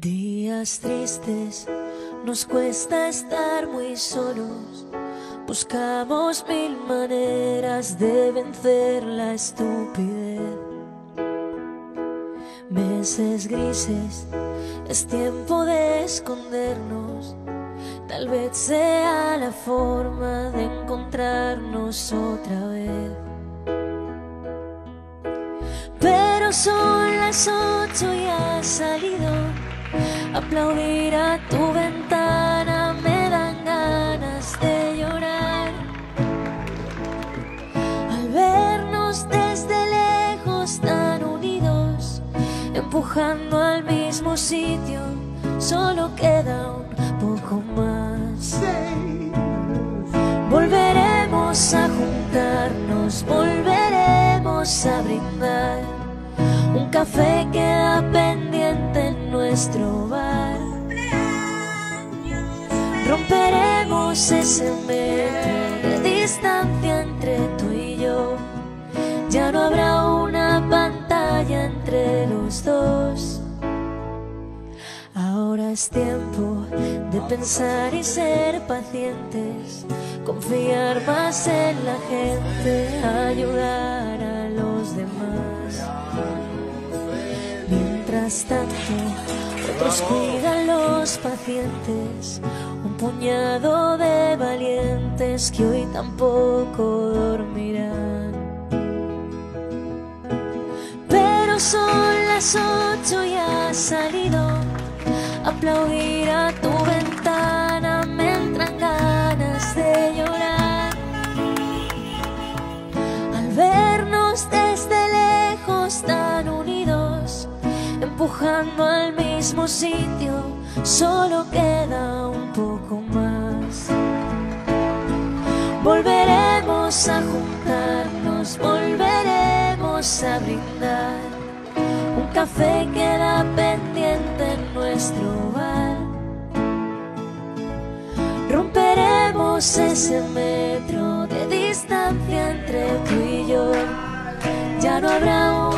Días tristes, nos cuesta estar muy solos. Buscamos mil maneras de vencer la estupidez. Meses grises, es tiempo de escondernos. Tal vez sea la forma de encontrarnos otra vez. Pero son las ocho y ha salido. Aplaudir a tu ventana me dan ganas de llorar. Al vernos desde lejos tan unidos, empujando al mismo sitio, solo queda un poco más. Volveremos a juntarnos, volveremos a brindar. Un café en nuestro bar. Romperemos ese metro de distancia entre tú y yo. Ya no habrá una pantalla entre los dos. Ahora es tiempo de pensar y ser pacientes, confiar más en la gente, ayudar a Otros cuidan los pacientes, un puñado de valientes que hoy tampoco dormirán. Pero son las ocho y ha salido. Aplaudir empujando al mismo sitio, solo queda un poco más. Volveremos a juntarnos, volveremos a brindar. Un café queda pendiente en nuestro bar. Romperemos ese metro de distancia entre tú y yo. Ya no habrá